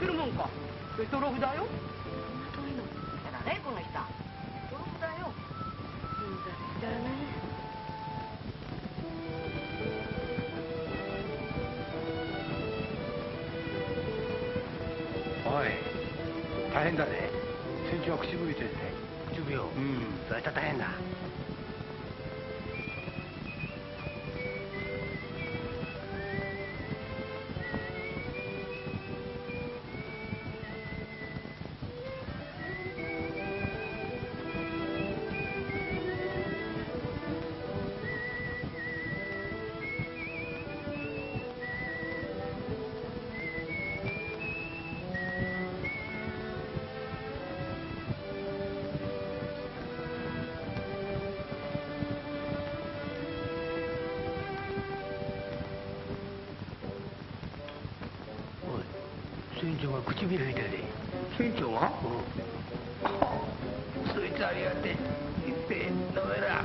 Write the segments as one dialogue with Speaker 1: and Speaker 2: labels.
Speaker 1: ってるもんか。ベトロフだよ。
Speaker 2: い
Speaker 3: てる
Speaker 4: で
Speaker 3: 船長が
Speaker 4: うん。そいつありがてっ飲めら。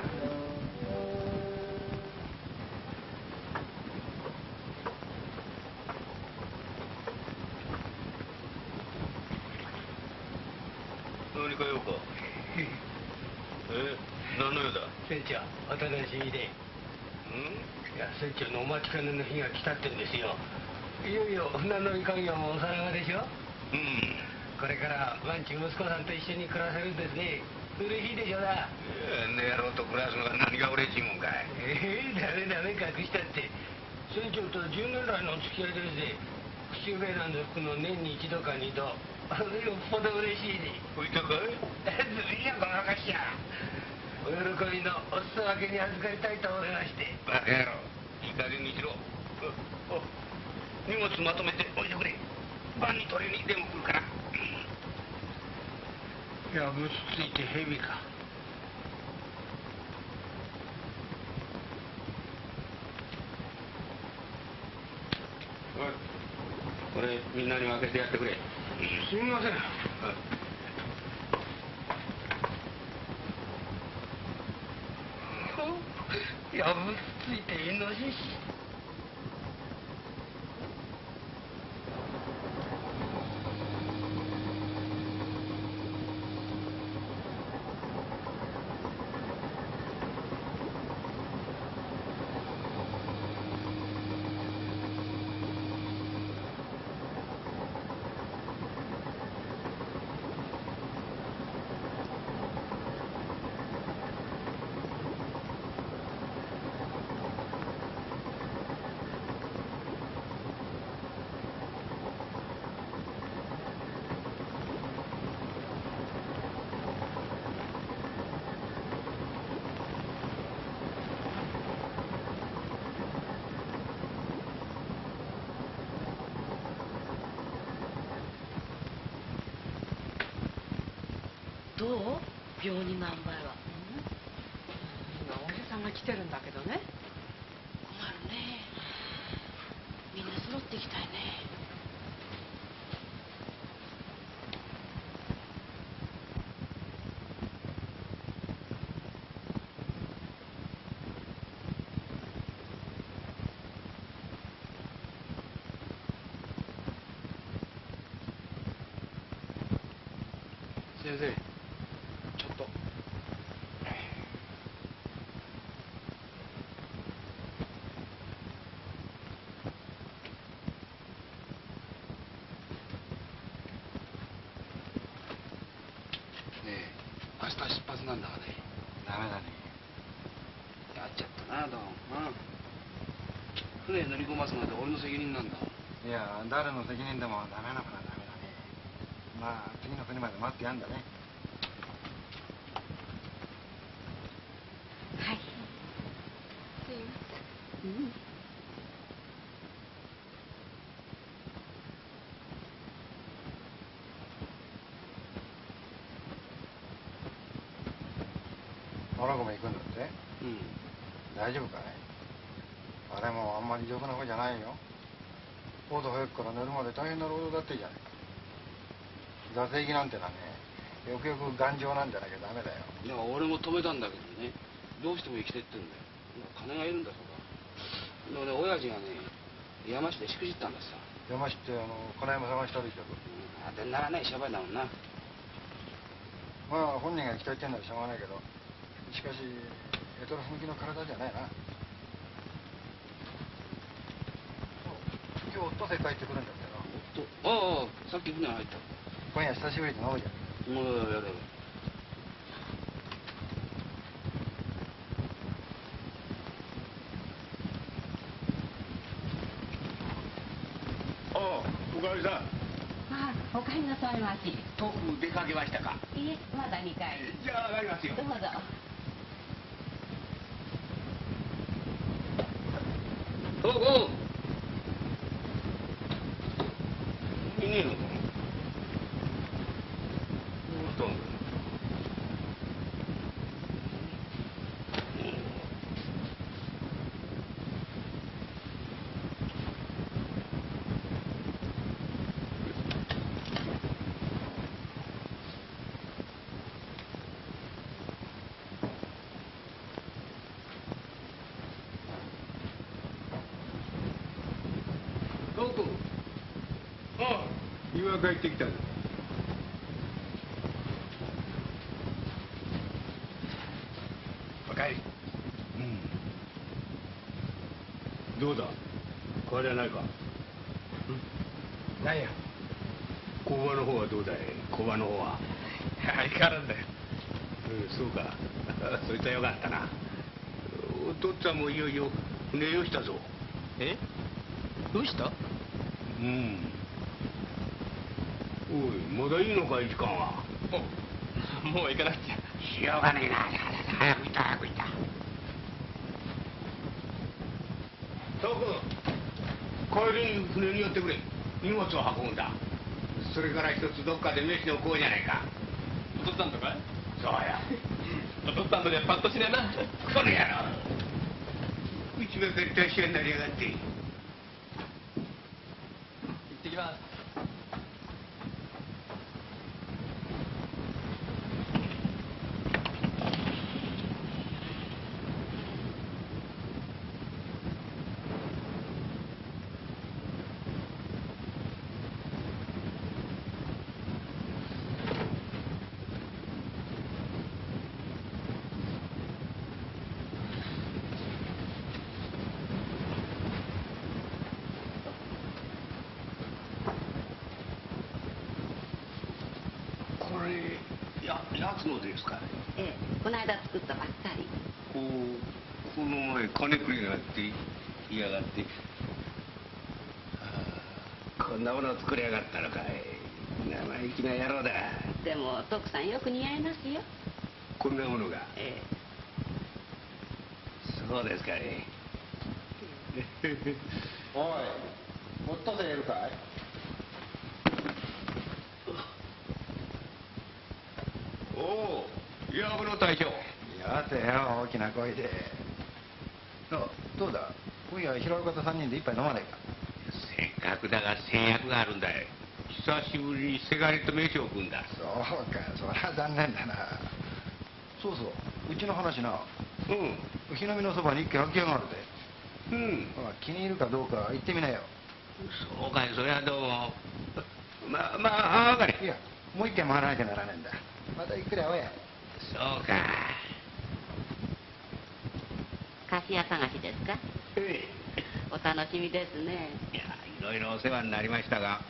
Speaker 5: 何かようか。え何の用だ？
Speaker 4: 船長お楽しみで
Speaker 5: うん？
Speaker 4: いや船長のお待ちかねの日が来たってんですよ。いよいよ船乗り家業もおさらがでしょ？れから万地息子さんと一緒に暮らせるんですね。嬉しいでしょだ
Speaker 5: あんな野郎と暮らすのが何が嬉しいもんかい。
Speaker 4: ええダメダメ隠したって。船長と10年来のお付き合いですぜ口笛なんで吹くの年に一度か二度。あのよっぽど嬉しいで
Speaker 5: 吹いたかい？
Speaker 4: ずるいやごまかしや。お喜びのお裾分けに預かりたいと思いまして。
Speaker 5: バカ野郎。いい加減にしろ。おお荷物まとめて置いてくれ。晩に取りにでも来るから
Speaker 4: いやぶつついて蛇か。
Speaker 5: おいこれみんなに分けてやってくれ。
Speaker 4: すみません。い。やぶつついてイノシシ
Speaker 2: どう病人の塩梅は
Speaker 1: 今お医者さんが来てるんだけどね
Speaker 2: 困るねみんな揃っていきたいね
Speaker 3: 先生ちょっと。ねえ明日出発なんだがね。ダメだね。やっちゃったなドンうん。船乗り込ますなんて俺の責任なんだ。
Speaker 6: いや誰の責任でもダメなからダメだねにまで待ってやんだね
Speaker 2: はいすいませんうん
Speaker 6: モロコも行くんだって
Speaker 3: うん
Speaker 6: 大丈夫かいあれもあんまり丈夫な方じゃないよ高度早くから寝るまで大変な労働だってじゃない座席なんてのはねよくよく頑丈なんじゃなきゃダメだよ。
Speaker 3: いや俺も止めたんだけどね。どうしても生きてってんだよ。金がいるんだとか。でもね親父がね山市でしくじったんださ。
Speaker 6: 山師ってあの金山探したでしょ
Speaker 7: 当てにならない商売だもんな。
Speaker 6: まあ本人が行きたいってんならしょうがないけど。しかしエトロフ向きの体じゃないな。今日オットセイ帰ってくるんだってな
Speaker 7: おおさっき船入った
Speaker 6: 今夜久しぶりに飲むじゃん。
Speaker 7: もうやれ
Speaker 5: ああおかみさん
Speaker 8: あお帰りなさいま
Speaker 5: 遠く出かけましたか？
Speaker 8: えまだ2回。
Speaker 5: じゃあ上がりますよ。
Speaker 8: どうぞ
Speaker 7: おお
Speaker 5: いねえのかどうしたんだ
Speaker 7: どこ
Speaker 5: ああ今帰ってきたぞ
Speaker 7: おかえり。
Speaker 5: うん。どうだ？変わりはないか？
Speaker 7: なんや。
Speaker 5: 工場の方はどうだい？工場の方は？
Speaker 7: 相変わらずだよ。
Speaker 5: うんそうか。そいつはよかったな。お父っつぁんもいよいよ船酔いしたぞ。
Speaker 7: え？どうした？
Speaker 5: うんまだいいのかい時間は
Speaker 7: もう行かなくちゃ。
Speaker 5: しようがねえな。早く行った早く行った。トク帰りに船に寄ってくれ。荷物を運ぶんだ。それから一つどっかで飯を食おうじゃないか。
Speaker 7: お父っつぁんとか？い
Speaker 5: そうや。
Speaker 7: お父っつぁんとでパッとしねえな。
Speaker 5: この野郎。うちが絶対一緒になりやがって
Speaker 7: きます
Speaker 5: これややつのですか
Speaker 8: ええこの間作ったばっかり。
Speaker 5: こうこの前金くれなって言いやがってああこんなものを作りやがったのかい。生意気な野郎だ。
Speaker 8: でも徳さんよく似合いますよ。
Speaker 5: こんなものが。
Speaker 8: え
Speaker 5: そうですかい。
Speaker 6: おいオットセイいるかい？
Speaker 5: おお岩室大将
Speaker 6: やてよ大きな声で。あどうだ？今夜平岡と3人で一杯飲まないか？
Speaker 5: せっかくだが制約があるんだよ久しぶりにせがれと飯を食うんだ。
Speaker 6: そうかそりゃ残念だな。そうそううちの話な。
Speaker 5: うん。
Speaker 6: 日の見のそばに一軒空き家があるで。
Speaker 5: うん。
Speaker 6: まあ気に入るかどうか行ってみなよ。
Speaker 5: そうかいそれはどう？もままあ上がれ。
Speaker 6: いやもう一軒回らなきゃならねえんだ。またゆっくり会おうや
Speaker 5: そうか。
Speaker 8: 菓子屋探しですか？
Speaker 5: え
Speaker 8: お楽しみですね。
Speaker 5: えいやいろいろお世話になりましたが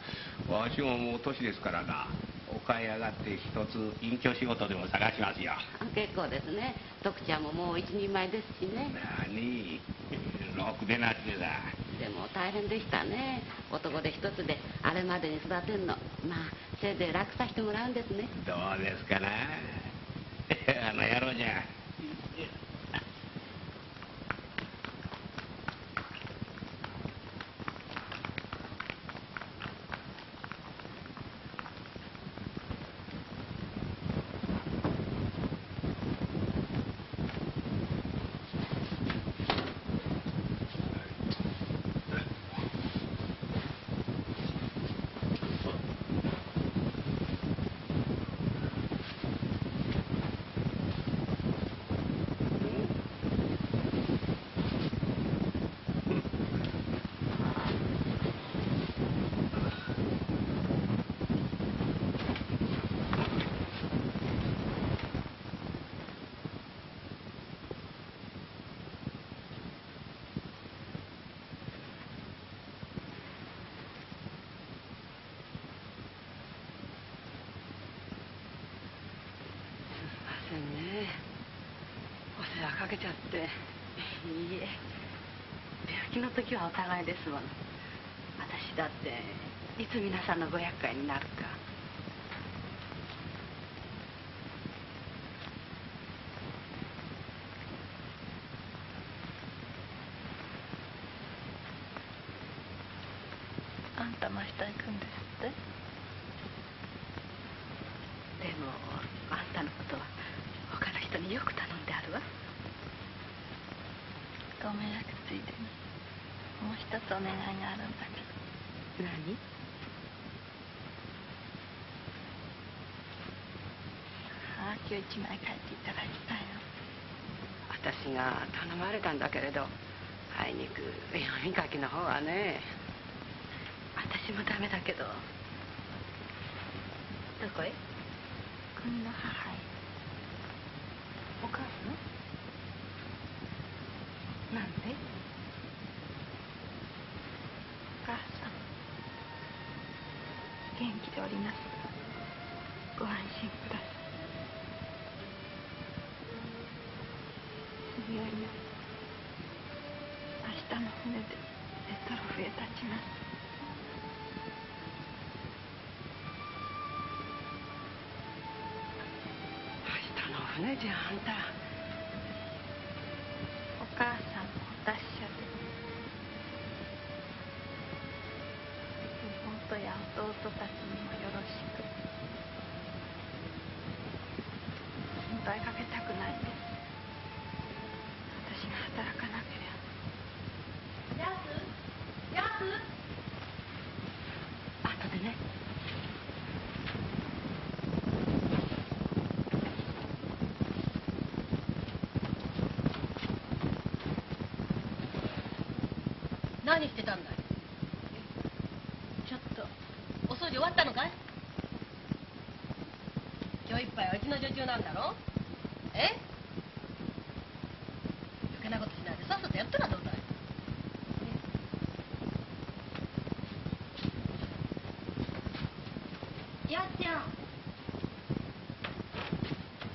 Speaker 5: わしももう年ですからな。お買い上がって一つ隠居仕事でも探しますよ。
Speaker 8: あ結構ですね。徳ちゃんももう一人前ですしね。
Speaker 5: 何？ろくでなしでだ
Speaker 8: でも大変でしたね。男で一つであれまでに育てるの。まあせいぜい楽させてもらうんですね。
Speaker 5: どうですかなあの野
Speaker 2: 病気の時はお互いですもの私だっていつ皆さんのご厄介になるか
Speaker 9: あんたも明日行くんですって
Speaker 2: でもあんたのことは他の人によく頼んであるわ
Speaker 9: ご迷惑ついでにもう一つお願いがあるんだけど
Speaker 2: 何
Speaker 9: はがきを一枚書いていただきたいの
Speaker 8: 私が頼まれたんだけれどあいにく読み書きの方はね。
Speaker 2: 私もダメだけど。
Speaker 9: 妹や弟たちにもよろしく。心配かけたくないんです私が働かなければ。
Speaker 2: 後でね。
Speaker 10: 何してたんだい
Speaker 9: ちょっと
Speaker 10: お掃除終わっのかい？今日いっぱいはうちの女中なんだろ？え余計なことしないでさっさとやったらどうだいやっちゃん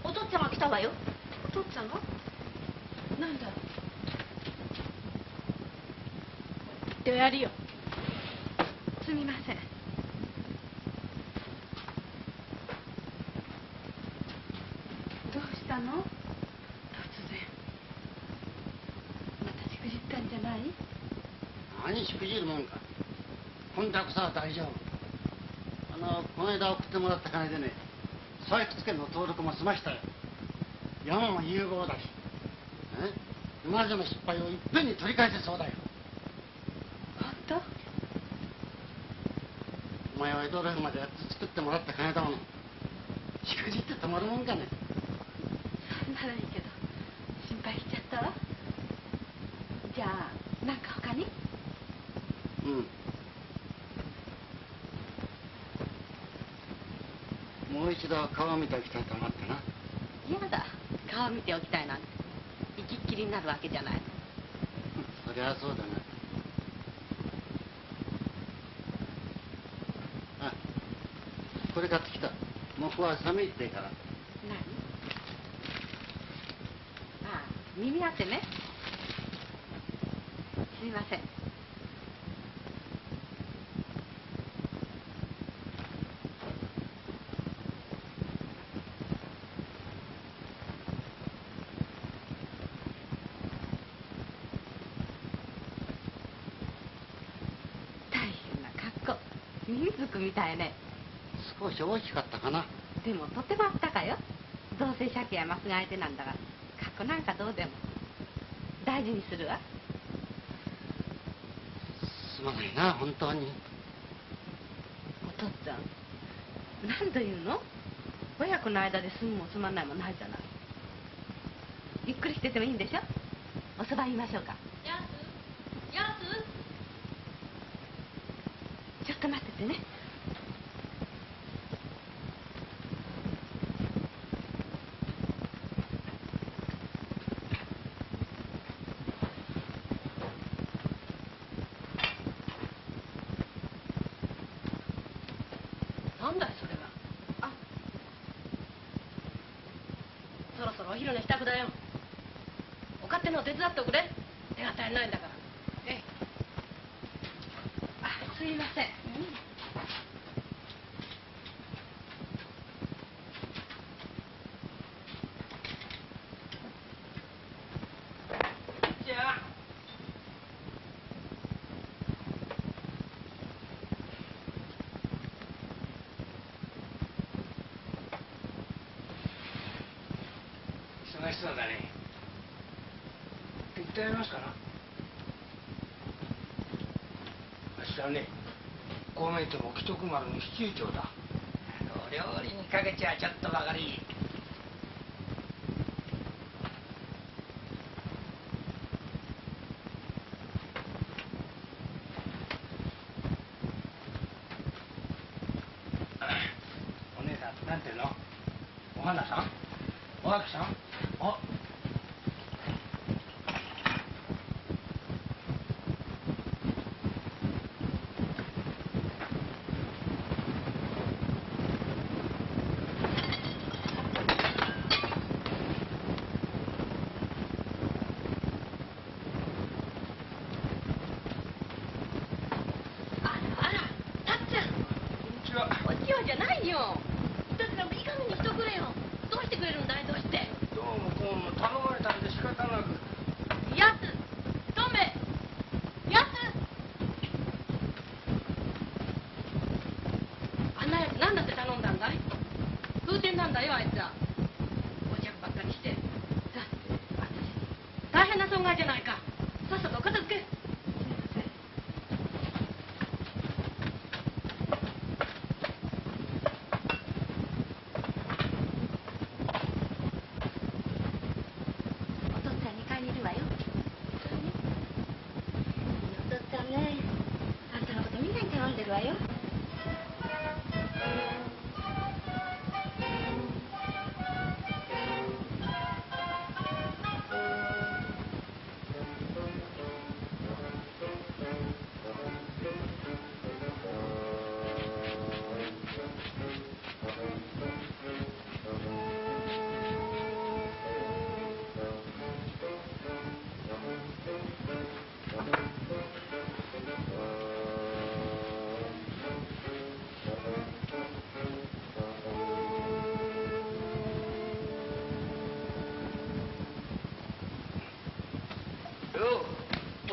Speaker 2: お父っちゃんが来たわよ
Speaker 8: お父っちゃんが
Speaker 2: なんだ
Speaker 9: 行ってやるよ
Speaker 2: すみませんどうしたの突然またしくじったんじゃない
Speaker 11: 何しくじるもんか今度こそ大丈夫。あのこの間送ってもらった金でね採掘権の登録も済ましたよ。山も有望だし。え？今までの失敗をいっぺんに取り返せそうだよ。
Speaker 2: 本当？
Speaker 11: お前は江戸レフまでやって作ってもらった金だものしくじってたまるもんかね
Speaker 2: そんならいいけど心配しちゃったわじゃあなんか他に
Speaker 11: うんもう一度顔を見ておきたいと思ってな
Speaker 2: 嫌だ顔見ておきたいなんて行きっきりになるわけじゃない。
Speaker 11: そりゃそうだな。あこれ買ってきた。もうは寒いってから。
Speaker 2: 何？あ耳当てね。すいません大変な格好ミミズクみたいね。
Speaker 11: 少し大きかったかな。
Speaker 2: でもとてもあったかよ。どうせ鮭やマスが相手なんだから格好なんかどうでも。大事にするわ。
Speaker 11: すまないな本当に。
Speaker 2: お父っつぁん。何度言うの？親子の間で済むもつまんないもないじゃない。ゆっくりしててもいいんでしょ？おそば言いましょうか。
Speaker 10: やすやす
Speaker 2: ちょっと待っててね
Speaker 10: なんだいそれはあそろそろお昼寝支度だよ勝手の手伝っておくれ手が足りないんだから
Speaker 8: ええ
Speaker 2: あすいません
Speaker 4: じゃあ忙しそうだね行ってやりますかなあっしはねこう見え丸の七重長だ。お料理にかけちゃちょっとばかり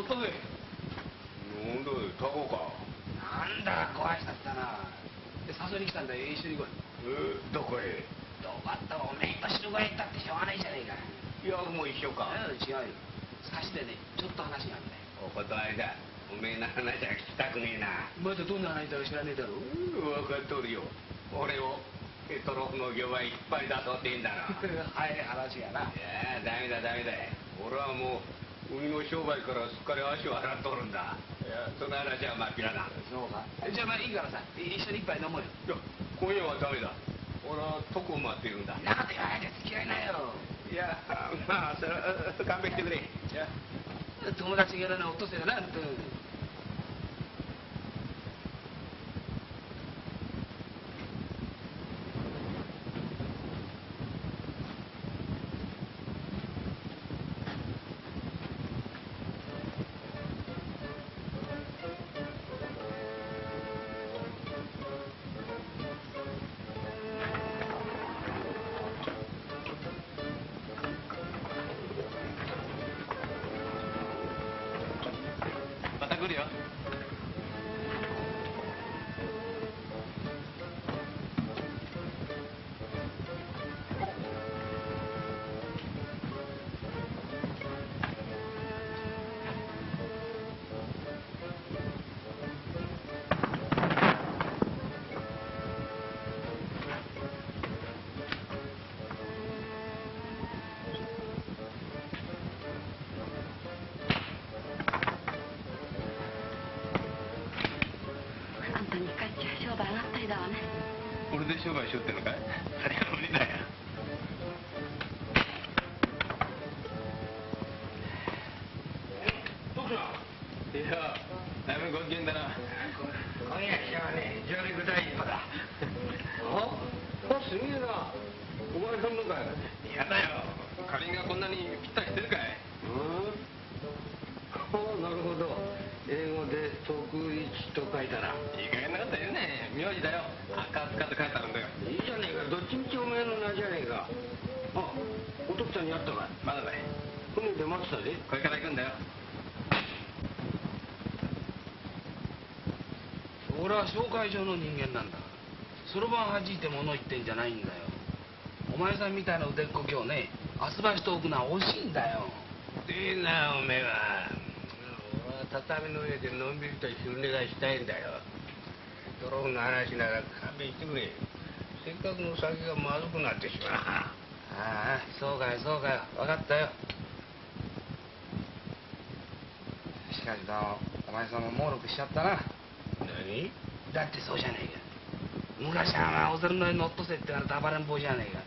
Speaker 4: うお
Speaker 2: とめなんだよ
Speaker 5: タコか。
Speaker 4: なんだご挨拶だな。で誘いに来たんだよ一緒に来い。
Speaker 5: え？どこへ？
Speaker 4: どうかっておめえと汁が行ったってしょうがないじゃねえか。
Speaker 5: いやもう一緒か。
Speaker 4: うん違うよ。さしてねちょっと話があるんだよ。
Speaker 5: お断りだ。おめえの話は聞きたくねえな。
Speaker 4: お前とどんな話だか知らねえだろ。
Speaker 5: 分かっとるよ。俺をエトロフの業界引っ張り出そうって言うんだろ。
Speaker 4: 早い話やな。い
Speaker 5: やダメだダメだ。俺はもう海の商売からすっかり足を洗っとるんだ。いやその話はまっぴらだ。
Speaker 4: そうか。じゃあまあいいからさ一緒に一杯飲もうよ。
Speaker 5: いや今夜はダメだ。俺は床を待っているんだ。
Speaker 4: なこと言わないで付き合いなよ。
Speaker 5: いやまあそれは勘弁してくれ。
Speaker 4: いや。友達がやらないお父さんがなん
Speaker 2: だ
Speaker 5: いぶご機嫌だな。
Speaker 4: 今夜来はね上陸第一歩だああすげえな。お前さんのかい
Speaker 5: やだよ。かりんがこんなにぴったりしてるかい
Speaker 4: うん。
Speaker 5: なるほど。英語で「徳一」と書いたら。い
Speaker 4: い加減なこと言うね。名字だ
Speaker 7: よ。赤塚って書いてあるん
Speaker 4: だよ。い
Speaker 5: いじゃねえか。どっちみち
Speaker 4: お前の名じゃねえか。あお父さんに会ったかい？まだだ
Speaker 3: い。船で待ってたで。の人間なんだ。そろばん弾いて物言ってんじゃないんだよ。お前さんみたいな腕っこ今日ね遊ばしておくのは惜しいんだよ。
Speaker 5: いいなおめえは。俺は畳の上でのんびりと昼寝がしたいんだよ。泥の話なら勘弁してくれ。せっかくの酒がまずくなってしまう。
Speaker 3: ああそうかよそうかよ。分かったよ。しかしだお前さんも猛録しちゃったな。
Speaker 5: 何？
Speaker 3: だってそうじゃねえか。昔はおずるのに乗っとせって言われた暴れん坊じゃねえか。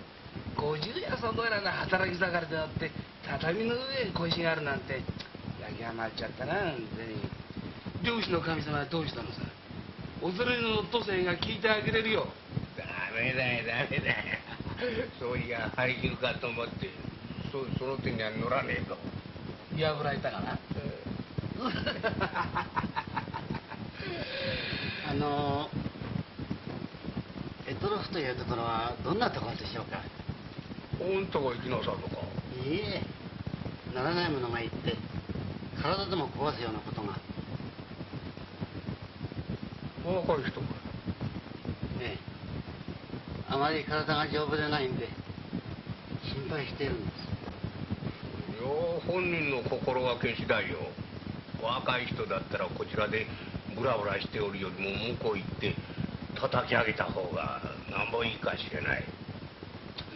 Speaker 3: 50やそのような働き盛りであって畳の上に小石があるなんて焼き余っちゃったな本当に。漁師の神様はどうしたのさ？おずるの乗っとせが聞いてあげれるよ。
Speaker 5: ダメだよダメだよ。そういや張り切るかと思って。そその手には乗らねえと
Speaker 3: 破られたかな？
Speaker 11: あのエトロフというところはどんなところでしょうか？
Speaker 5: ほんとこ行きなさるのか。
Speaker 11: いいえ。ならないものがいって体でも壊すようなことが。
Speaker 5: 若い人か
Speaker 11: ええ。あまり体が丈夫でないんで心配しているんです。
Speaker 5: いや本人の心がけ次第よ。若い人だったらこちらでブラブラしておるよりも向こう行って叩き上げた方がなんぼいいかしれない。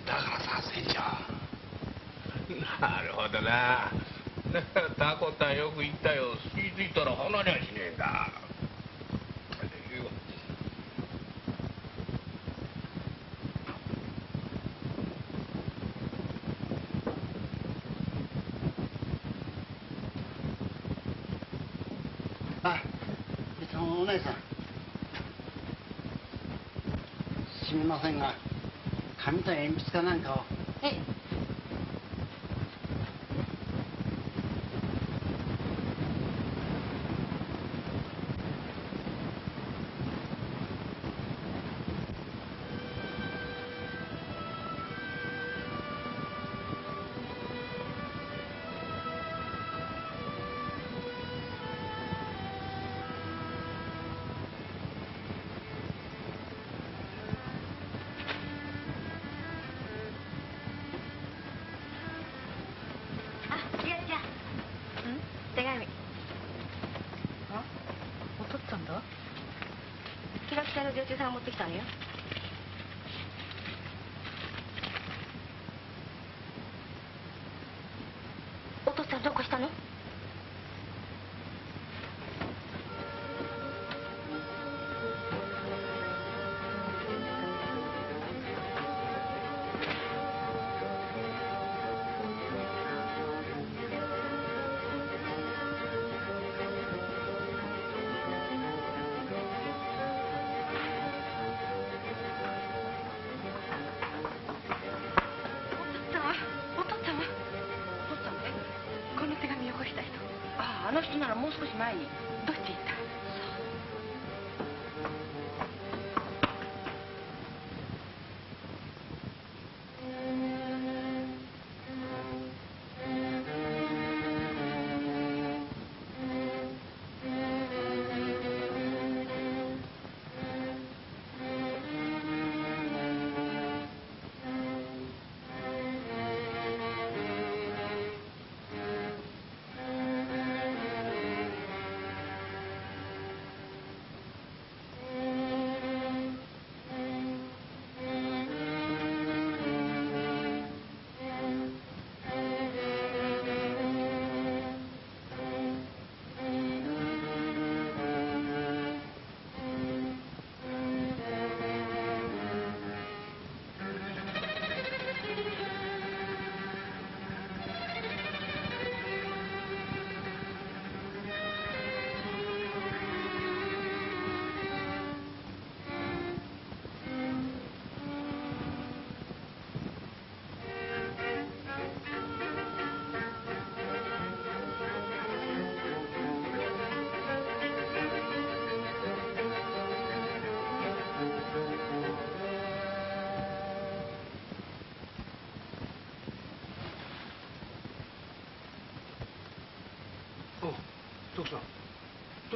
Speaker 3: だからさ船長
Speaker 5: なるほどな。タコタンよく言ったよ。吸い付いたら離れやしねえんだ
Speaker 11: あいつもお姉さんすみませんが紙と鉛筆かなんかを。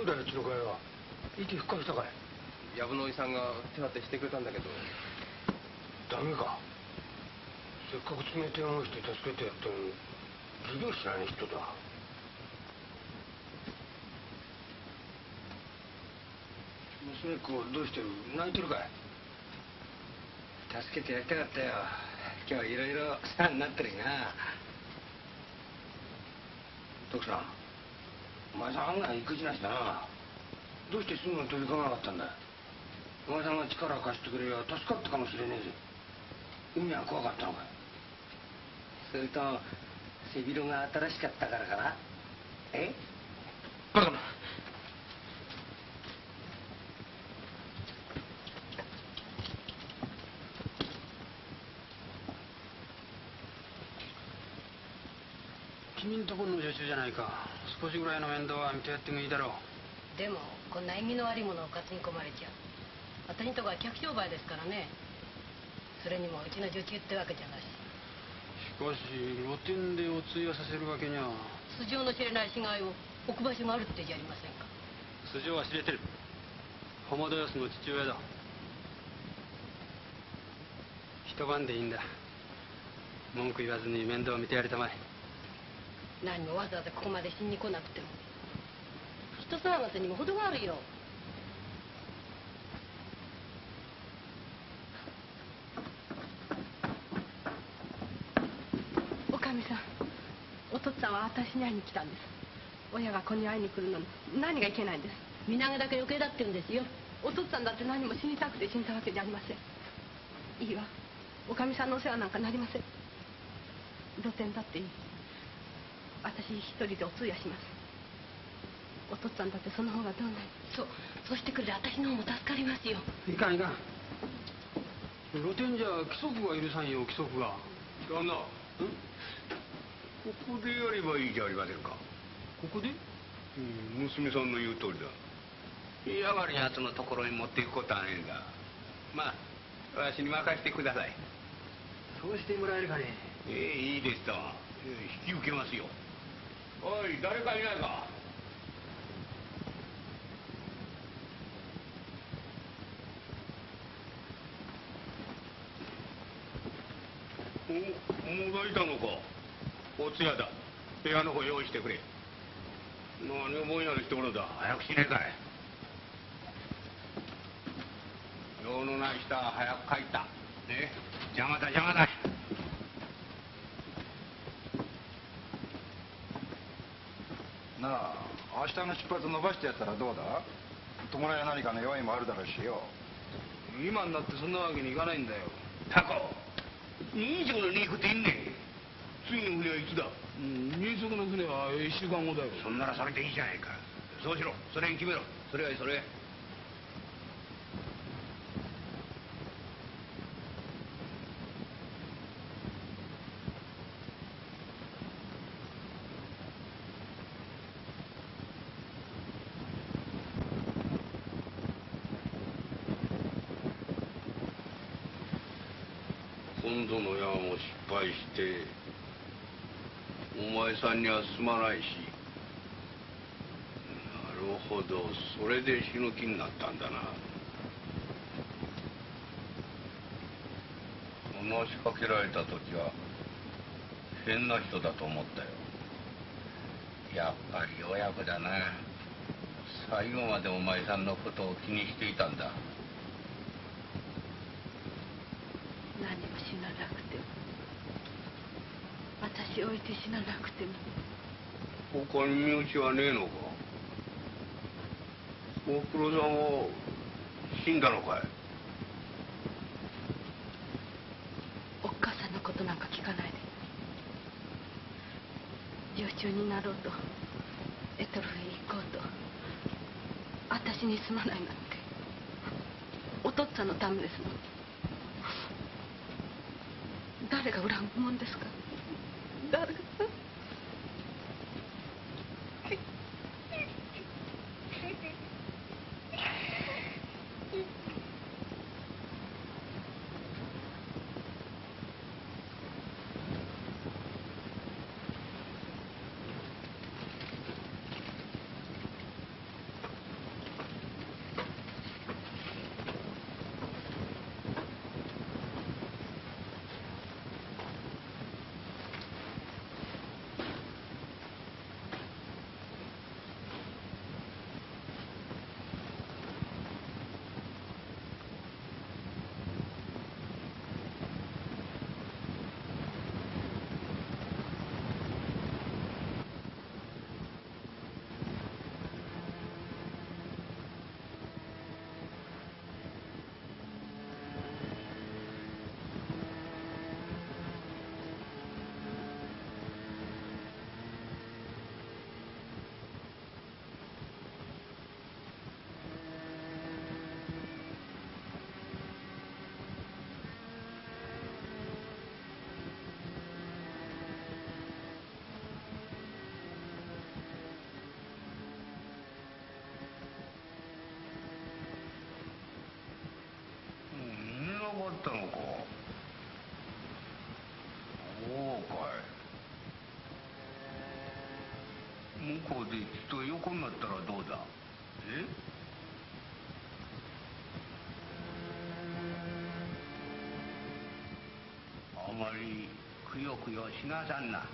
Speaker 3: だようちの会は息復活したかい。
Speaker 12: 藪のおじさんが手当てしてくれたんだけど。
Speaker 3: ダメか。せっかく冷て思いして助けてやったのに。授業しない人だ。娘っ子どうしてる？泣いてるかい。
Speaker 7: 助けてやりたかったよ。今日はいろいろ世話になってるしな。
Speaker 3: 徳さんお前さん案外育児なしだな。どうしてすぐに飛び込まなかったんだ。お前さんが力を貸してくれりゃ助かったかもしれねえぜ。海は怖かったのか。い
Speaker 7: それと背広が新しかったからかな。え？
Speaker 3: バカな君んとこの女中じゃないか。少しぐらいの面倒は見てやってもいいだろう。
Speaker 10: でもこんな縁起の悪いものを担ぎ込まれちゃう。私んとこは客商売ですからね。それにもうちの女中ってわけじゃなし
Speaker 3: しかし露店でお通夜させるわけには。
Speaker 10: 素性の知れない死骸を置く場所があるってじゃありませんか。
Speaker 3: 素性は知れてる。浜田康の父親だ。一晩でいいんだ。文句言わずに面倒を見てやりたまえ
Speaker 10: 何もわざわざここまでしに来なくても。人騒がせにも程があるよ。
Speaker 2: おかみさんお父っつぁんは私に会いに来たんです。親が子に会いに来るのに何がいけないんです。
Speaker 10: 身投げだけ余計だって言うんですよ。
Speaker 2: お父っつぁんだって何も死にたくて死んだわけじゃありません。いいわ。おかみさんのお世話なんかなりません。露店だっていい私一人でお通夜します。お父っつぁんだってその方がどうなる？
Speaker 10: そうそうしてくれ私の方も助かりますよ。
Speaker 3: いかんいかん。露店じゃ規則が許さんよ規則が。
Speaker 5: 旦那。ここでやればいいじゃありませんか。
Speaker 3: ここで？
Speaker 5: うん娘さんの言う通りだ。
Speaker 4: 嫌がるやつのところに持っていくことはねえんだ。まあわしに任せてください。
Speaker 3: そうしてもらえるかね。
Speaker 5: ええいいですと、ええ引き受けますよおい誰かいないか？おもうだいたのか？お通夜だ。部屋の方用意してくれ。何をぼんやりしておるんだ？早くしねえかい。用のない人は早く帰った。ね？邪魔だ邪魔だ
Speaker 6: なあ明日の出発伸ばしてやったらどうだ？弔いや何かの用意もあるだろうしよ。
Speaker 3: 今になってそんなわけにいかないんだよ。
Speaker 5: タコ2時頃に行くっていいんね。ん次の船はいつだ？
Speaker 3: うん入足の船は1週間後だよ。
Speaker 5: そんならそれでいいじゃないか。そうしろそれに決めろ。それはいいそれ今度の山も失敗してお前さんにはすまないし。なるほど。それで死ぬ気になったんだな。話しかけられた時は変な人だと思ったよ。やっぱり親子だな。最後までお前さんのことを気にしていたんだ
Speaker 2: 何も死ななくても私を置いて死ななくても。
Speaker 5: 他に身内はねえのか？おふくろさんは死んだのかい？
Speaker 2: おっかさんのことなんか聞かないで。女中になろうとエトロフへ行こうと私にすまないなんてお父っつぁんのためですもん誰が恨むもんですか？った
Speaker 5: のか。かい。向こうでと横になったらどうだ？え？あまりくよくよしなさんな。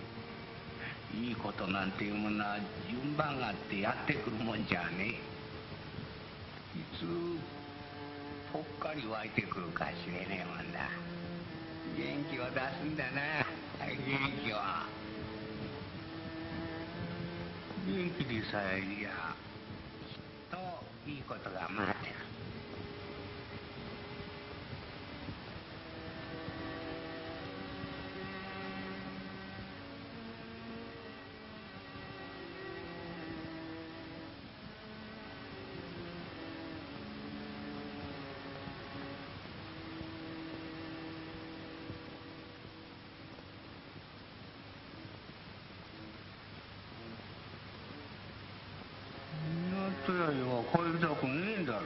Speaker 5: いいことなんていうものは順番があってやってくるもんじゃねえ。ぽっかり湧いてくるかしれねえもんだ。元気を出すんだな。元気は元気でさえいやきっといいことが待ってる。港屋には帰りたくねえんだろ？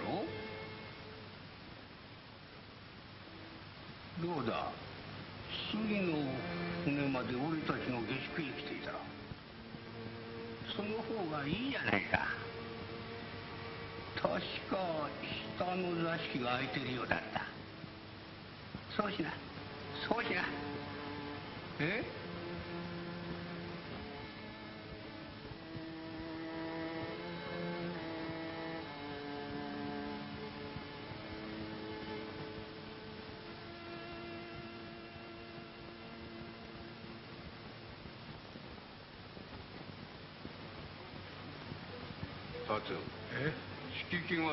Speaker 5: どうだ？次の船まで俺たちの下宿へ来ていた。らその方がいいじゃないか。確か下の座敷が空いてるようだった。そうしな。そうしな。え？達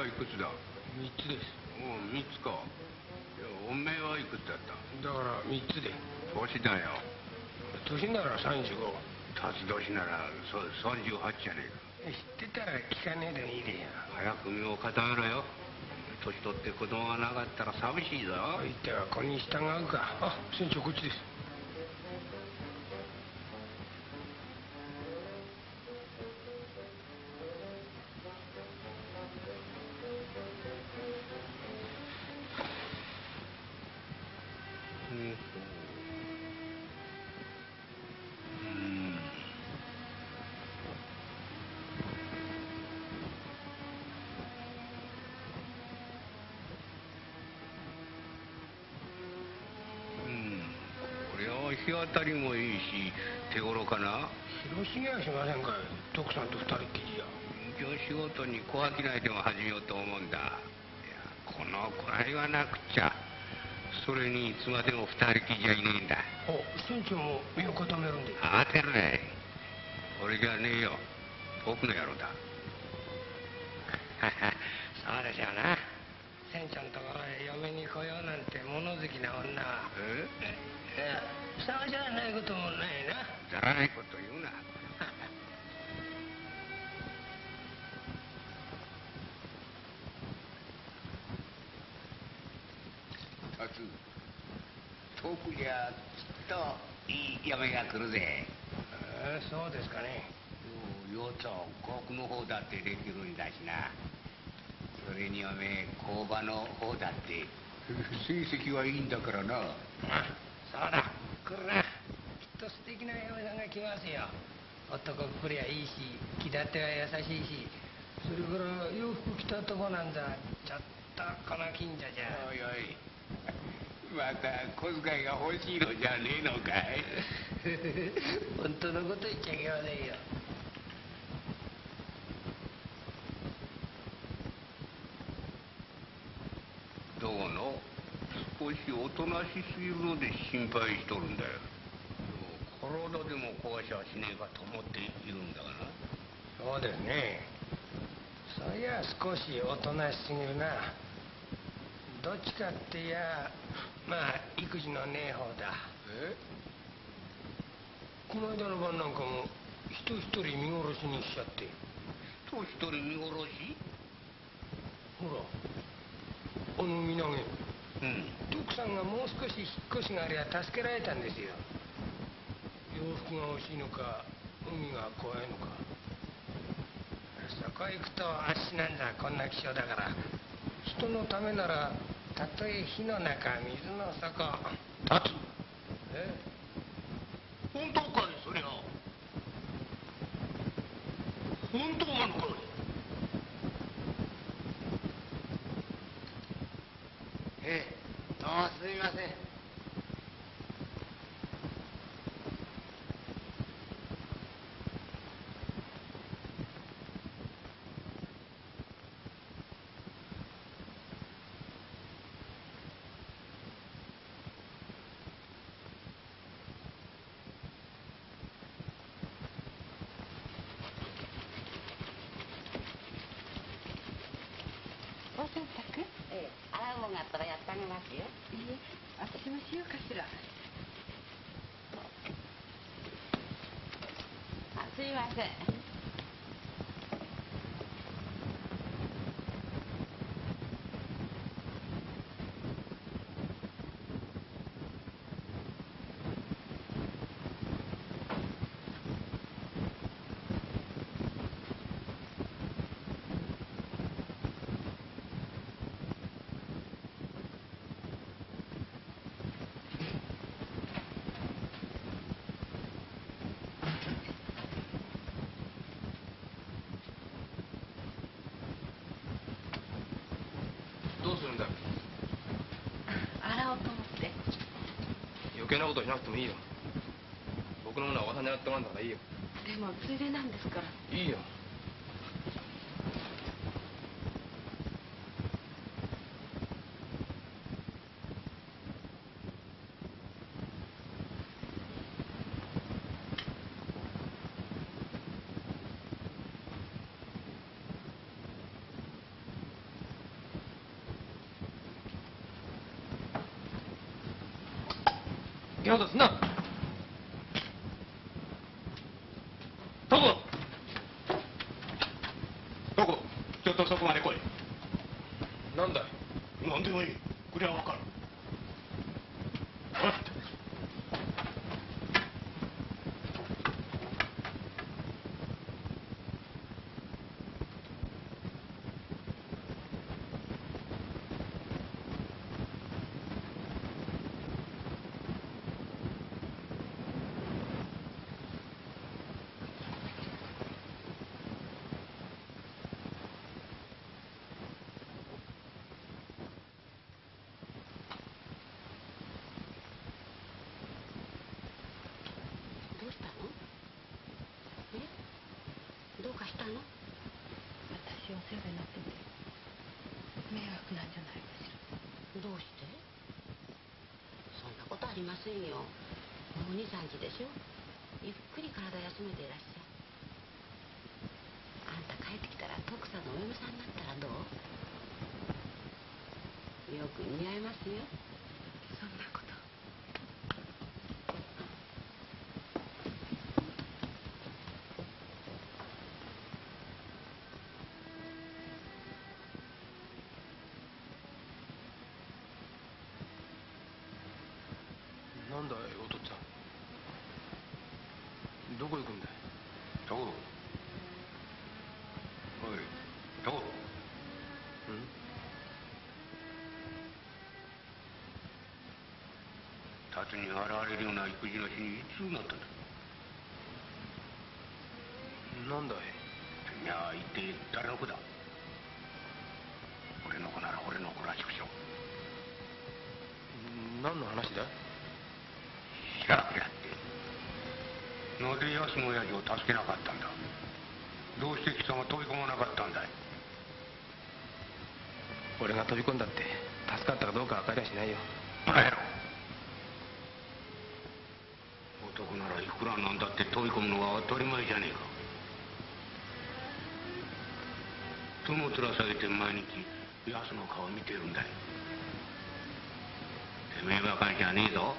Speaker 5: はいくつだ
Speaker 4: 三つです
Speaker 5: おう三つかいやおめえはいくつだった
Speaker 4: だから三つで
Speaker 5: 年だよ
Speaker 4: 年なら35
Speaker 5: 辰年ならそう38じゃねえか
Speaker 4: 知ってたら聞かねえでもいいでよ
Speaker 5: 早く身を固めろよ年取って子供がなかったら寂しいぞ
Speaker 4: 相手は子に従うかあ船長こっちです
Speaker 5: 日当たりもいいし手頃かな？
Speaker 4: 広すぎやしませんかい徳さんと二人っきりじゃ。
Speaker 5: 今日仕事に小商いでも始めようと思うんだ。いやこのくらいはなくちゃ。それにいつまでも二人きりじゃいねえんだ。
Speaker 4: お船長も身を固めるんで
Speaker 5: 慌てるね俺じゃねえよ。僕の野郎だ。
Speaker 4: そうでしょうな。船長のところへ嫁に来ようなんて物好きな女。は
Speaker 5: え？
Speaker 4: いやそうじゃないこともないな。
Speaker 5: くだらないこと言うな。達遠くじゃきっといい嫁が来るぜ。
Speaker 4: えーそうですかね。
Speaker 5: ようと国の方だってできるんだしな。それにおめえ工場の方だって。成績はいいんだからな。
Speaker 4: あそうだ来るなきっと素敵な嫁さんが来ますよ。男っぷりはいいし気立ては優しいしそれから洋服着たとこなんだちょっとこの近所じゃ。
Speaker 5: おいおい。また小遣いが欲しいのじゃねえのかい。
Speaker 4: 本当のこと言っちゃいけませんよ
Speaker 5: どうの少しおとなしすぎるので心配しとるんだよ。体でも壊しはしねえかと思っているんだがな。
Speaker 4: そうですね。そういや少しおとなしすぎるな。どっちかっていやまあ育児のねえ方だ。
Speaker 5: え？
Speaker 4: この間の晩なんかも人一人見殺しにしちゃって。
Speaker 5: 人一人見殺し？
Speaker 4: ほらあの身投げ。
Speaker 5: うん
Speaker 4: 徳さんがもう少し引っ越しがありゃ助けられたんですよ。洋服が欲しいのか海が怖いのか。そこ行くとあっしなんだこんな気象だから。人のためならたとえ火の中水の底。
Speaker 5: 立つ。
Speaker 4: え？
Speaker 5: 本当かいそりゃ
Speaker 13: 本当なのか
Speaker 11: ええどうもすみません
Speaker 2: お洗濯
Speaker 8: ええ洗うもんがあったらやってあげますよ
Speaker 2: いいえ私もしようかしら
Speaker 8: あすいません
Speaker 7: どうするんだ
Speaker 14: 洗おうと思って
Speaker 7: 余計なことしなくてもいいよ。僕のものはおばさんにやってもらうんだからいいよ
Speaker 14: でもついでなんですから
Speaker 7: いいよ嫌なことすんな。どこ？どこ？ちょっとそこまで来いなんだいなんでもいいこれはわかるおい
Speaker 8: どうしたのえどうかしたの
Speaker 2: 私お世話になってて迷惑なんじゃないかしら
Speaker 8: どうしてそんなことありませんよもう23日でしょゆっくり体休めていらっしゃいあんた帰ってきたら徳さんのお嫁さんになったらどうよく似合いますよ
Speaker 2: そんなこと
Speaker 7: なんだいお父っつぁん。どこ行くんだい？
Speaker 5: どこおいどこ
Speaker 7: うん？
Speaker 5: 達に現れるような育児の日にいつになったんだ？
Speaker 7: なんだい？
Speaker 5: いや一体誰の子だ。俺の子なら俺の子らしくしろ
Speaker 7: 何の話だい？
Speaker 5: 知らなく。やってなぜ安の親父を助けなかったんだ？どうして貴様飛び込まなかったんだい？
Speaker 7: 俺が飛び込んだって助かったかどうか分かりゃしないよ。
Speaker 5: バカ野郎男ならいくらなんだって飛び込むのは当たり前じゃねえか。友面下げて毎日安の顔見てるんだよてめえばかりじゃねえぞ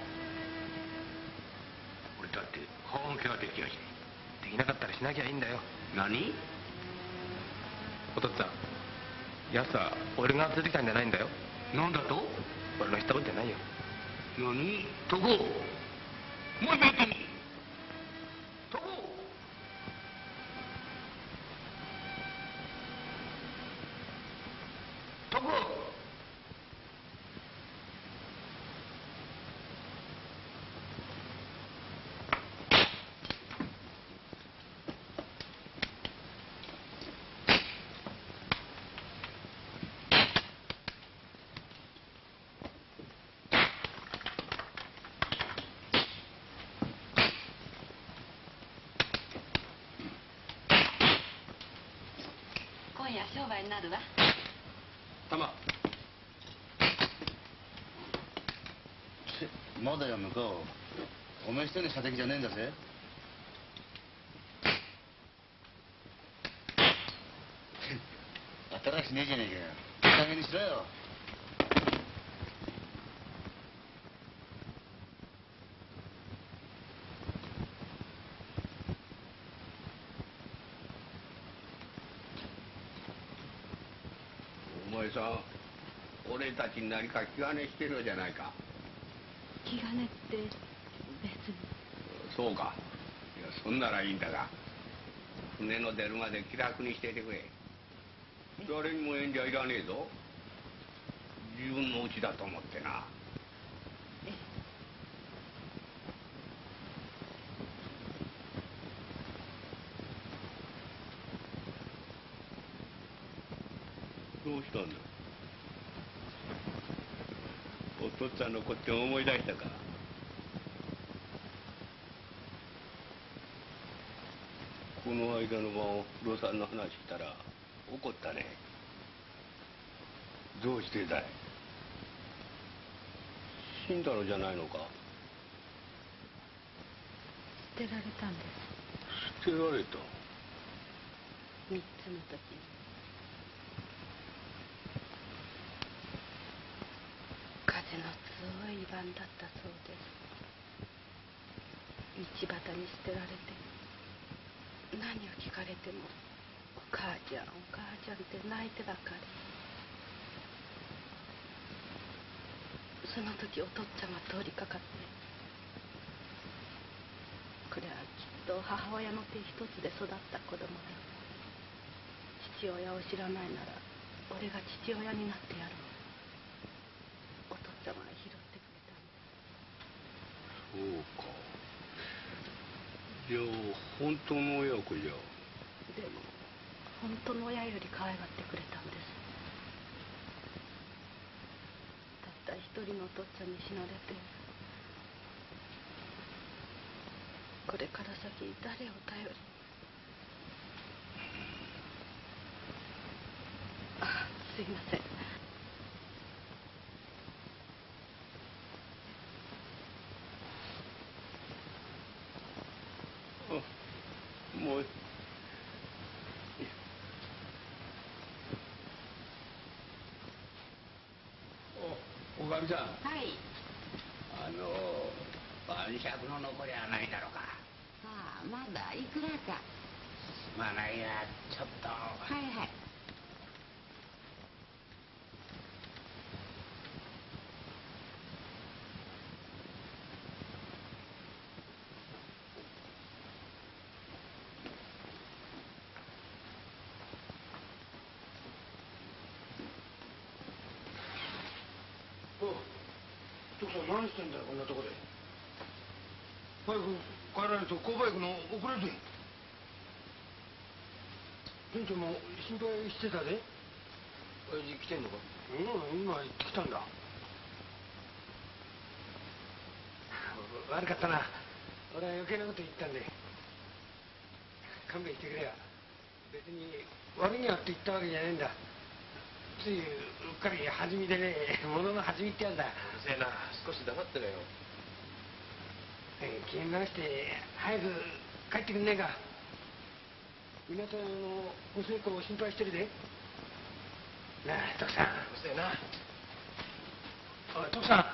Speaker 5: 俺だって顔向けができやしね
Speaker 7: できなかったらしなきゃいいんだよ。
Speaker 5: え何？
Speaker 7: お父っつぁんやつは俺が連れてきたんじゃないんだよ。
Speaker 5: なんだと？
Speaker 7: 俺の知ったことじゃないよ。
Speaker 5: 何？とこ？もう一回言ってみとことこ
Speaker 8: や商売になるわ。
Speaker 7: 玉。
Speaker 11: まだやむか。お前一人の射的じゃねえんだぜ。当たらしねえじゃねえかよ。いい加減にしろよ
Speaker 5: お前さん俺たちに何か気兼ねしてるのじゃないか。
Speaker 2: 気兼ねって別に。
Speaker 5: そうか。いやそんならいいんだが船の出るまで気楽にしていてくれ。誰にも遠慮はいらねえぞ。自分の家だと思ってなどうしたんだお父っつぁんのこと思い出したかこの間の晩おふくろさんの話したら怒ったね。どうしてだい？死んだのじゃないのか？
Speaker 2: 捨てられたんです。
Speaker 5: 捨てられた
Speaker 2: ？3つの時に風の強い晩だったそうです。道端に捨てられて何を聞かれても「お母ちゃんお母ちゃん」って泣いてばかり。その時お父っつぁんが通りかかってこれはきっと母親の手一つで育った子供だ。父親を知らないなら俺が父親になってやるお父っつぁんが拾ってくれたんです
Speaker 5: そうかじゃあ本当の親子じゃ
Speaker 2: でも本当の親より可愛がってくれたんです。たった一人のお父っつぁんに死なれて。これから先誰を頼りあすいません
Speaker 5: あもうおおかみさん。
Speaker 8: はい。
Speaker 5: あの晩酌の残りはないだろうか。
Speaker 8: ああまだいくらか。
Speaker 5: すまないがちょっと。
Speaker 8: はいはい
Speaker 4: おう徳さん何してんだよこんなとこで早く帰らないと購買行くの遅れるぜ店長も心配してたで。親父来てんのか？うん今行ってきたんだ。悪かったな。俺は余計なこと言ったんで。勘弁してくれや別に悪気があって言ったわけじゃねえんだ。ついうっかり弾みでね物の弾みってやんだ。
Speaker 7: うるせえな。少し黙ってろよ
Speaker 4: えー気がなくて早く帰ってくんねえか。港屋のお成功を心配してるで。なあ徳さん。
Speaker 7: うるせえな。
Speaker 4: おい徳さん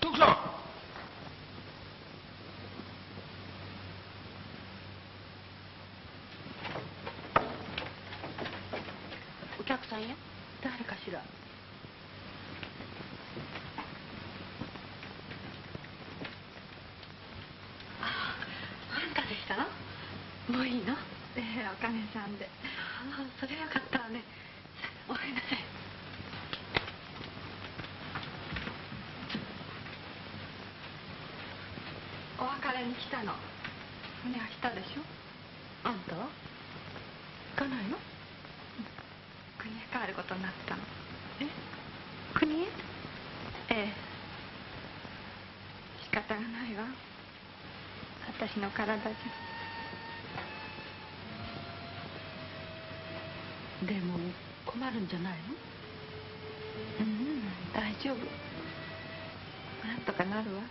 Speaker 4: 徳さん
Speaker 2: お客さんや誰かしらああんたでした？のもういいの？
Speaker 9: ええおかげさんで。
Speaker 2: ああそれは。よかったわね。お入りなさい。
Speaker 9: お別れに来たの？船は来たでしょ？
Speaker 2: あんたは？行かないの？
Speaker 9: 国へ帰ることになったの。
Speaker 2: え？
Speaker 9: 国へ？ええ。仕方がないわ私の体じゃ。
Speaker 2: でも困るんじゃないの？
Speaker 9: うん大丈夫。なんとかなるわ。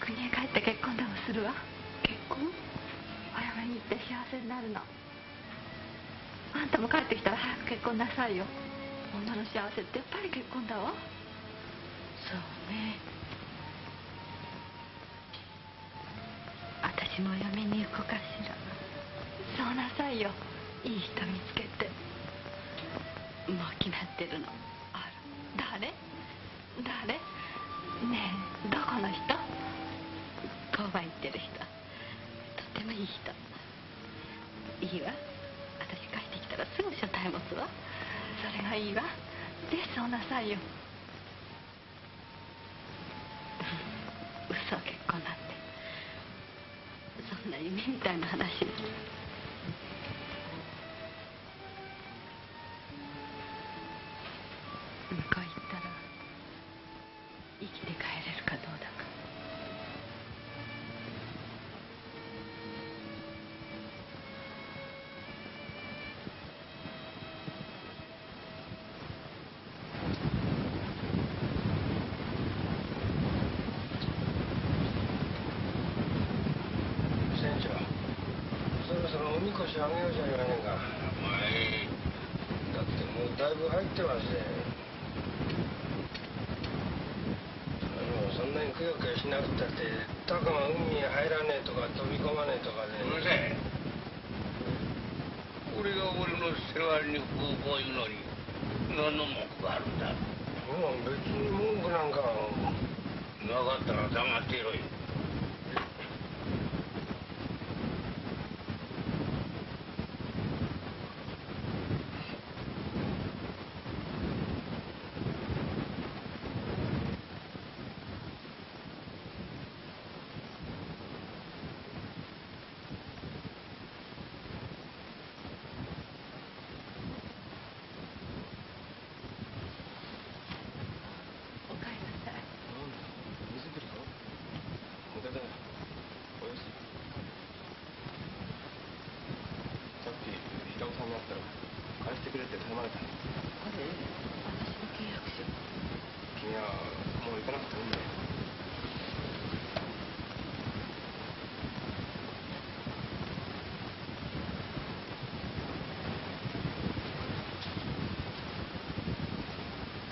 Speaker 9: 国へ帰って結婚でもするわ。結婚？お嫁に行って幸せになるの。あんたも帰ってきたら早く結婚なさいよ。女の幸せってやっぱり結婚だわ。
Speaker 2: そうね
Speaker 9: 私も嫁に行こうかしら。そうなさいよ。いい人見つけ
Speaker 7: ろそろおみこしあげようじゃありませんか。
Speaker 5: 前
Speaker 7: だってもうだいぶ入ってますね。あのそんなにくよくよしなくったってタコが海に入らねえとか飛び込まねえとかで。
Speaker 5: うるせえ俺が俺の世話にこうこう言うのに何の文句があるんだ。
Speaker 7: もう別に文句なんか。
Speaker 5: なかったら黙っていろよ
Speaker 9: おかえりなさい
Speaker 7: 水来るぞ無駄だよおよしさっき平尾さんに会ったら返してくれって頼まれた
Speaker 2: これ私の契約書
Speaker 7: 君はもう行かなくていいんだよ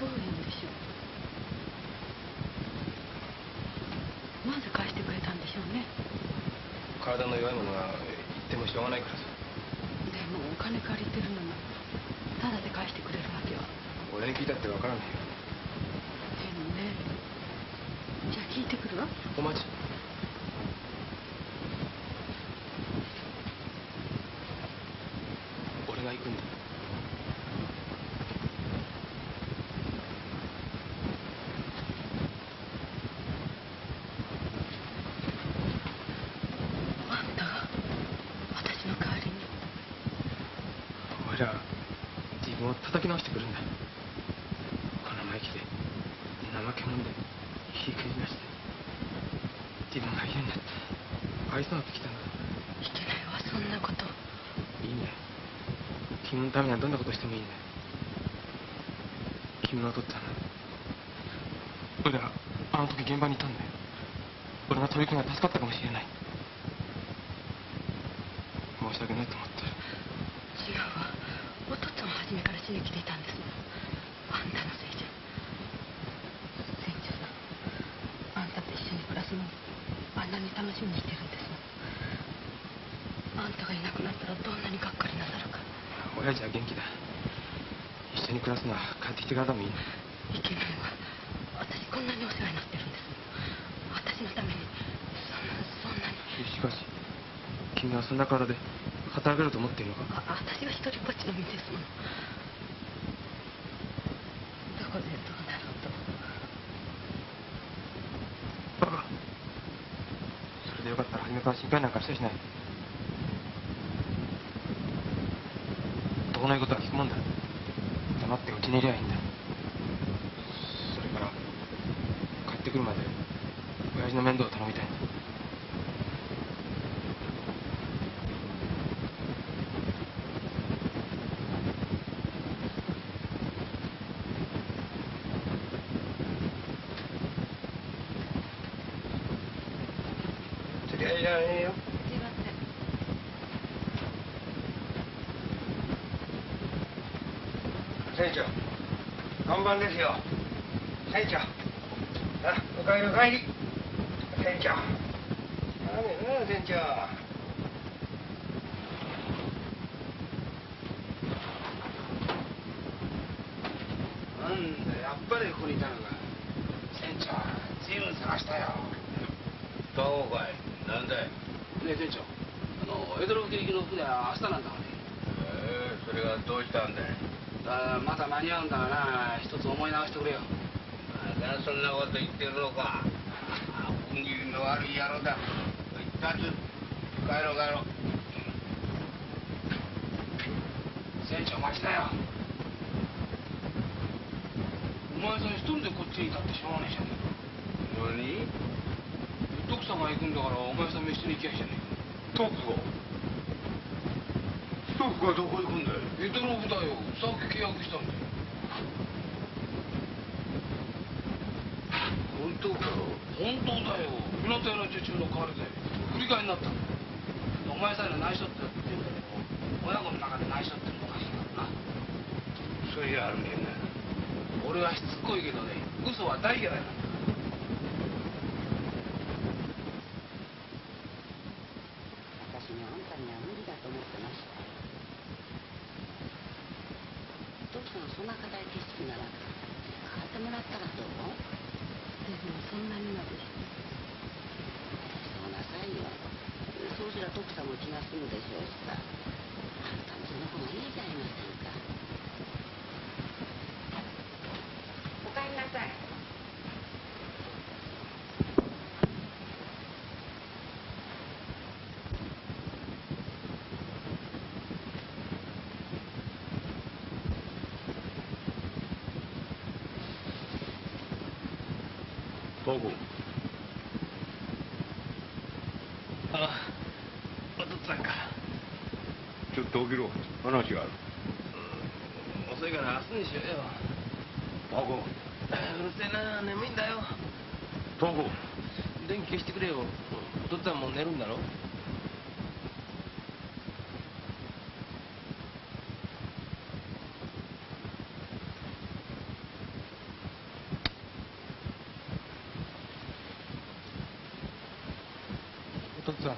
Speaker 2: どういうんでしょうなぜ返してくれたんでしょうね
Speaker 7: 体の弱い者が言ってもしょうがないからさ
Speaker 2: でもお金借りてるのにタダで返してくれるわけは
Speaker 7: 俺に聞いたってわからないよ
Speaker 2: でもねじゃあ聞いてくるわ
Speaker 7: お待ち俺が行くんだ
Speaker 2: あんたが私の代わりに
Speaker 7: 俺ら自分を叩き直してくるんだ。この生意気で怠け者でひいくじなして自分が嫌になって。愛想なってきたんだ。
Speaker 2: いけないわそんなこと。
Speaker 7: いいんだよ君のためにはどんなことしてもいいんだよ君のお父っつぁん俺らあの時現場にいたんだよ。俺が飛び込みが助かったかもしれない。申し訳ないと思ってる
Speaker 2: 違うわお父っつぁんは初めから死に来ていたんです。あんたのせいじゃ。船長さんあんたと一緒に暮らすのあんなに楽しみにしてるんですもんあんたがいなくなったらどんなにがっかりなさるか。
Speaker 7: 親父は元気だ。一緒に暮らすのは帰ってきてからでもいい
Speaker 2: いけないわ私こんなにお世話になってるんです私のためにそんなそんなに。
Speaker 7: しかし君はそんな体で働けると思っているのか？
Speaker 2: あ私は一人ぼっちの身ですもんどこでどうなろうと
Speaker 7: バカそれでよかったら初めから心配なんかしたりしないどうないことは聞くもんだ黙黙ってうちにいりゃいいんだそれから帰ってくるまで親父の面倒を頼みたいんだ
Speaker 4: とりあえずじゃねえよ
Speaker 2: すいません
Speaker 4: 船長看板ですよ。船長。あおかえりおかえり。船長。船長。
Speaker 3: なんだやっぱりここにいたのか。船長随分探したよ。
Speaker 4: そうかいなんだい？
Speaker 3: ねえ船長。あの江戸の行きの船は明日なんだがね。
Speaker 4: えー、それがどうしたんだい？
Speaker 3: だまだ間に合うんだがな。一つ思い直してくれよ。
Speaker 4: まだそんなこと言ってるのか。運切りの悪い野郎だ。一発。帰ろう帰ろう。
Speaker 3: 船長待ちだよ。お前さん一人でこっちにいたってしょうがねえじゃね
Speaker 4: 何
Speaker 3: えか。徳さんが行くんだからお前さんも一緒に行きゃいいじゃねえか。
Speaker 4: 徳子徳子はどこ行くんだよ
Speaker 3: 江戸の部だよさっき契約したんだよ
Speaker 4: 本当か
Speaker 3: 本当だよ港屋の受注の代わりで振り替えになったんだお前さんには内緒って言ってんだけど親子の中で内緒ってのおかしいからな
Speaker 4: それじゃあるめえな
Speaker 3: 俺はしつこいけどね嘘は大嫌いなんだ
Speaker 8: 私にあんたには無理だと思ってましたよ徳さんそんな課題決心なら買ってもらったらどう
Speaker 2: でもそんなにまでして
Speaker 8: そうなさいよそうすりゃ徳さんも気が済むでしょうしさあんたもその方がいいじゃありませんかおかえりなさい
Speaker 4: 徳子
Speaker 7: あお父っつぁんか
Speaker 4: ちょっと起きろ話がある。
Speaker 7: 遅いから明日にしようよ。
Speaker 4: 徳子
Speaker 7: うるせえな眠いんだよ。
Speaker 4: 徳子
Speaker 7: 電気消してくれよ。お父っつぁんもう寝るんだろお父っつぁん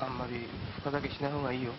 Speaker 7: あんまり深酒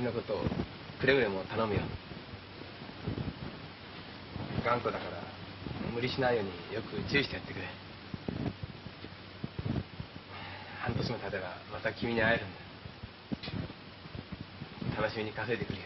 Speaker 7: 親父のことをくれぐれも頼むよ。頑固だから無理しないようによく注意してやってくれ。半年も経てばまた君に会えるんだ楽しみに稼いでくるよ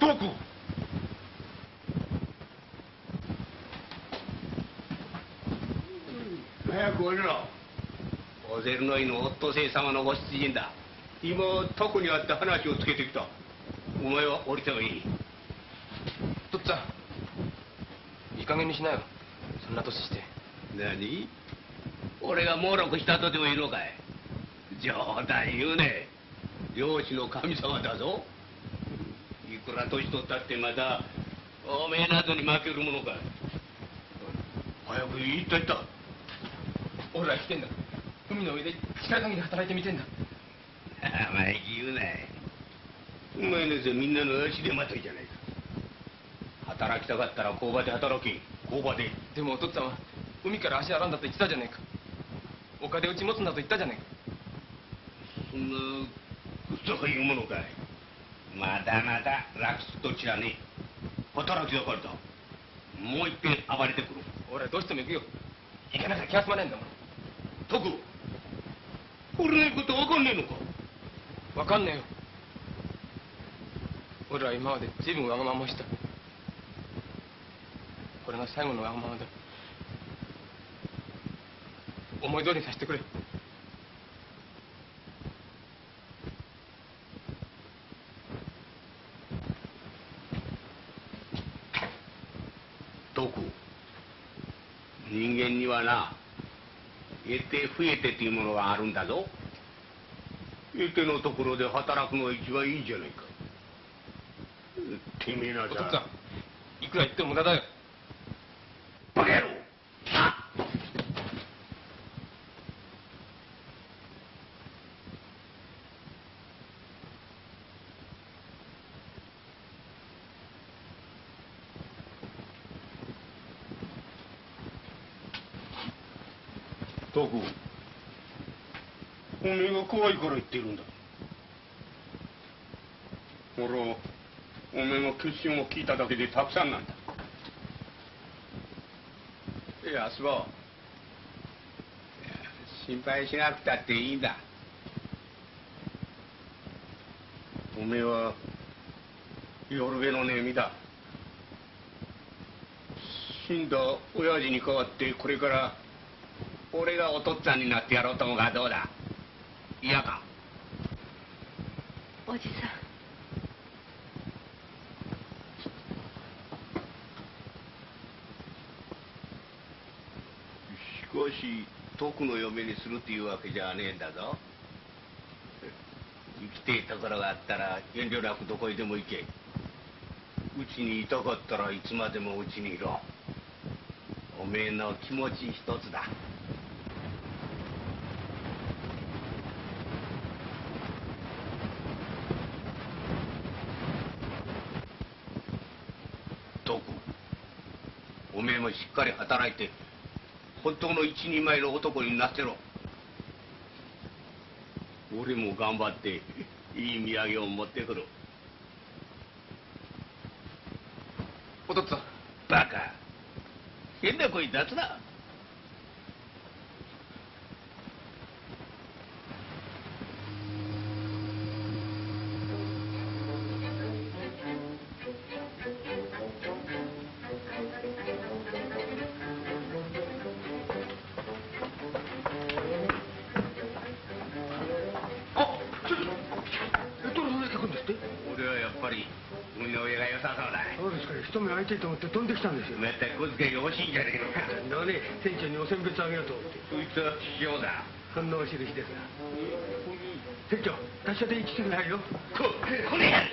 Speaker 15: 徳
Speaker 5: おぜるのいのオットセイ様のご出陣だ。今特にあって話をつけてきた。お前は降りてもいい。
Speaker 7: とっつぁん。いい加減にしなよ。そんな年して。
Speaker 5: 何？俺が猛録したとでもいいのかい。冗談言うね。漁師の神様だぞ。いくら年取ったってまだおめえなどに負けるものか早く言った言った
Speaker 7: 俺ら来てんだ。海の上で力限り働いてみてんだ。
Speaker 5: 生意気言うなお前のぜみんなの足手まといじゃないか。働きたかったら工場で働き工場で。
Speaker 7: でもお父っつぁんは海から足洗うんだと言ってたじゃねえか。丘でうち持つんだと言ったじゃねえか。
Speaker 5: そんな嘘いうものかい。まだまだ楽すとちらね働き盛りだ。もう一遍暴れてくる。
Speaker 7: 俺はどうしても行くよ。行かなきゃ気が済まねえんだもん
Speaker 5: 徳俺の言うこと分かんねえのか？
Speaker 7: 分かんねえよ。俺は今まで随分わがまました。これが最後のわがままだ。思い通りにさせてくれ
Speaker 5: 徳人間にはな得て増えてっていうものがあるんだぞ。得てのところで働くのが一番いいじゃないか。てめえらじゃ
Speaker 7: お父っつぁんいくら言っても無駄だよ
Speaker 5: バカ野郎徳おめえが怖いから言ってるんだ。俺はおめえの決心を聞いただけでたくさんなんだ。いやそう心配しなくたっていいんだ。おめえは夜べのねみだ死んだ親父に代わってこれから俺がお父っつぁんになってやろうと思うがどうだ？嫌か
Speaker 2: おじさん。
Speaker 5: しかし徳の嫁にするっていうわけじゃねえんだぞ。生きていたからがあったら遠慮なくどこへでも行け。うちにいたかったらいつまでもうちにいろ。おめえの気持ち一つだ徳おめえもしっかり働いて本当の一人前の男になせろ。俺も頑張っていい土産を持ってくる。
Speaker 7: お父っつぁん。
Speaker 5: バカ。変な声出すな
Speaker 4: 会いたいと思って飛んできたんですよ。
Speaker 5: また小遣いが欲しいんじゃねえのか。
Speaker 4: だね船長にお選別あげようと思って。
Speaker 5: そいつは師匠だ。
Speaker 4: 反応印ですが船長達者で行き過ぎないよ。
Speaker 5: ここれや